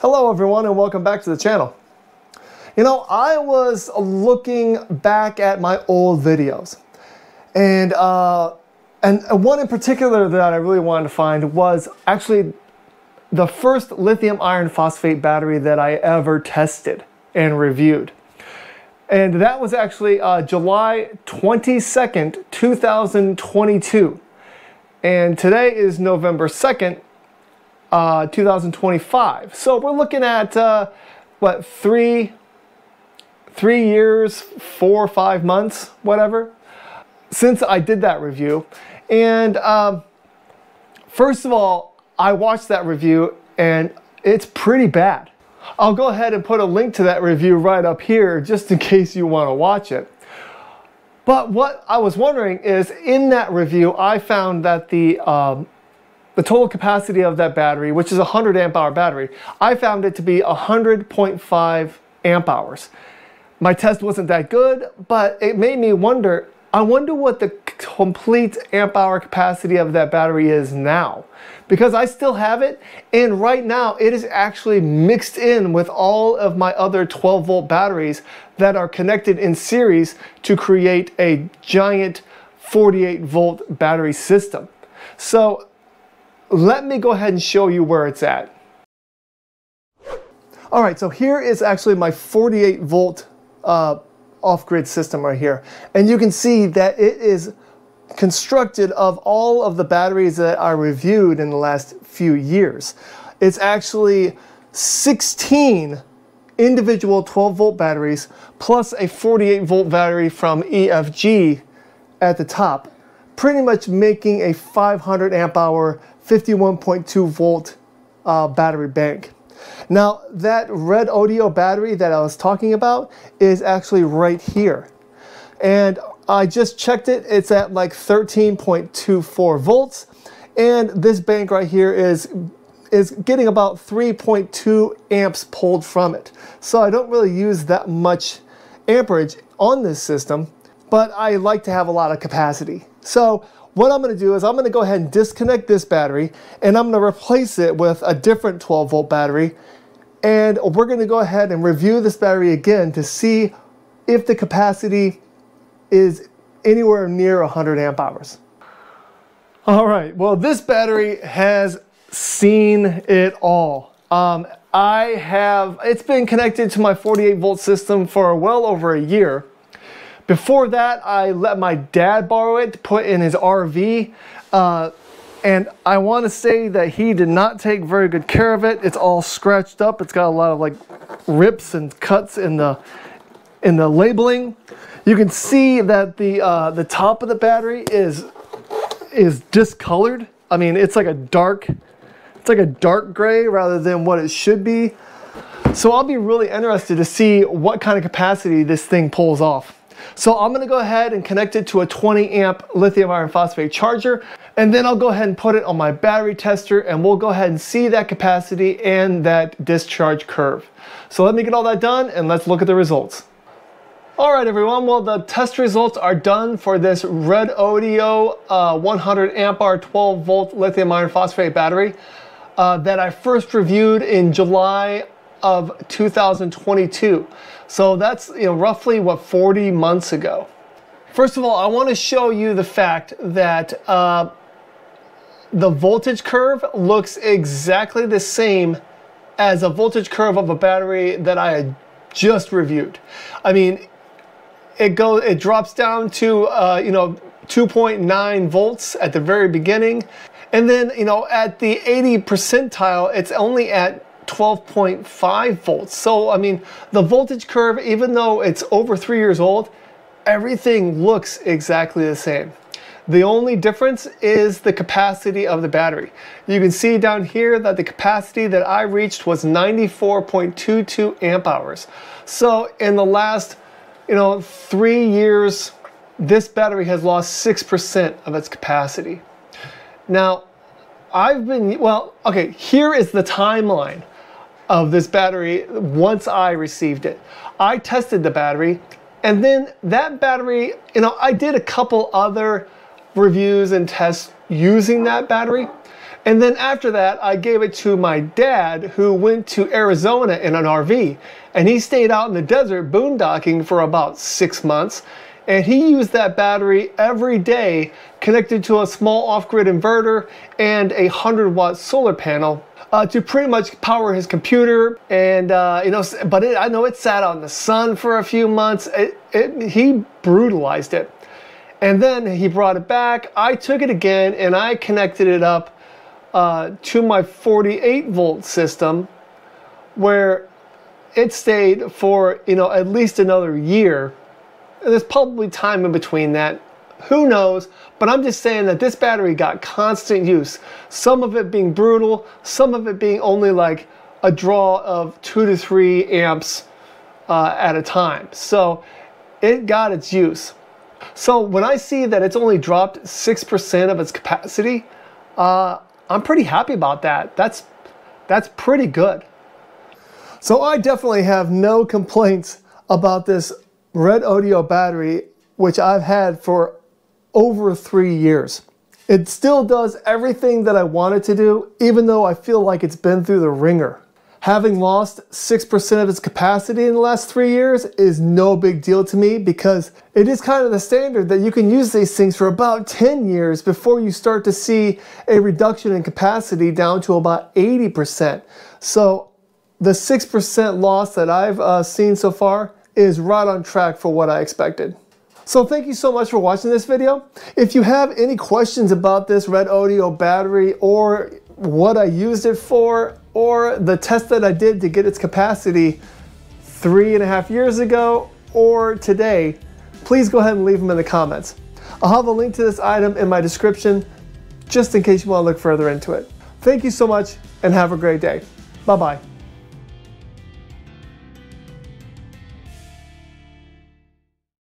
Hello everyone and welcome back to the channel. You know, I was looking back at my old videos and uh, and one in particular that I really wanted to find was actually the first lithium iron phosphate battery that I ever tested and reviewed. And that was actually uh, July 22nd, 2022. And today is November 2nd, uh, 2025. So we're looking at, uh, what, three, three years, four or five months, whatever, since I did that review. And um, first of all, I watched that review and it's pretty bad. I'll go ahead and put a link to that review right up here just in case you want to watch it. But what I was wondering is in that review, I found that the, um, the total capacity of that battery, which is a 100 amp hour battery, I found it to be 100.5 amp hours. My test wasn't that good, but it made me wonder, I wonder what the complete amp hour capacity of that battery is now because I still have it and right now it is actually mixed in with all of my other 12 volt batteries that are connected in series to create a giant 48 volt battery system. So let me go ahead and show you where it's at. All right, so here is actually my 48 volt uh, off-grid system right here. And you can see that it is constructed of all of the batteries that I reviewed in the last few years. It's actually 16 individual 12 volt batteries plus a 48 volt battery from EFG at the top, pretty much making a 500 amp hour 51.2 volt uh, battery bank. Now that Redodo battery that I was talking about is actually right here. And I just checked it. It's at like 13.24 volts. And this bank right here is is getting about 3.2 amps pulled from it. So I don't really use that much amperage on this system, but I like to have a lot of capacity. So what I'm gonna do is I'm gonna go ahead and disconnect this battery and I'm gonna replace it with a different 12 volt battery. And we're gonna go ahead and review this battery again to see if the capacity is anywhere near 100 amp hours. All right, well, this battery has seen it all. Um, I have, it's been connected to my 48 volt system for well over a year. Before that, I let my dad borrow it to put in his RV. Uh, and I want to say that he did not take very good care of it. It's all scratched up. It's got a lot of like rips and cuts in the in the labeling. You can see that the uh, the top of the battery is is discolored. I mean, it's like a dark, it's like a dark gray rather than what it should be. So I'll be really interested to see what kind of capacity this thing pulls off. So I'm gonna go ahead and connect it to a 20 amp lithium iron phosphate charger, and then I'll go ahead and put it on my battery tester and we'll go ahead and see that capacity and that discharge curve. So let me get all that done and let's look at the results. All right, everyone. Well, the test results are done for this Redodo uh, 100 amp hour 12 volt lithium iron phosphate battery uh, that I first reviewed in July of 2022. So that's you know roughly what 40 months ago. First of all, I want to show you the fact that uh, the voltage curve looks exactly the same as a voltage curve of a battery that I had just reviewed. I mean, it goes it drops down to uh, you know 2.9 volts at the very beginning and then you know at the 80 percentile it's only at 12.5 volts so i mean the voltage curve even though it's over three years old everything looks exactly the same the only difference is the capacity of the battery. You can see down here that the capacity that I reached was 94.22 amp hours. So in the last you know, three years, this battery has lost 6% of its capacity. Now, I've been, well, okay, here is the timeline of this battery once I received it. I tested the battery, and then that battery, you know, I did a couple other reviews and tests using that battery. And then after that, I gave it to my dad who went to Arizona in an RV. And he stayed out in the desert boondocking for about six months. And he used that battery every day connected to a small off-grid inverter and a 100 watt solar panel uh, to pretty much power his computer. And, uh, you know, but it, I know it sat out in the sun for a few months. It, it, he brutalized it. And then he brought it back. I took it again and I connected it up uh, to my 48 volt system where it stayed for you know at least another year there's probably time in between that. Who knows? But i'm just saying that this battery got constant use. Some of it being brutal some of it being only like a draw of two to three amps uh, at a time. So it got its use. So when i see that it's only dropped 6% of its capacity uh, I'm pretty happy about that. That's, that's pretty good. So I definitely have no complaints about this Redodo battery, which I've had for over three years. It still does everything that I want it to do, even though I feel like it's been through the ringer having lost 6% of its capacity in the last three years is no big deal to me because it is kind of the standard that you can use these things for about 10 years before you start to see a reduction in capacity down to about 80%. So the 6% loss that I've uh, seen so far is right on track for what I expected. So thank you so much for watching this video. If you have any questions about this Redodo battery or what I used it for, or the test that I did to get its capacity three and a half years ago or today, please go ahead and leave them in the comments. I'll have a link to this item in my description just in case you want to look further into it. Thank you so much and have a great day. Bye bye.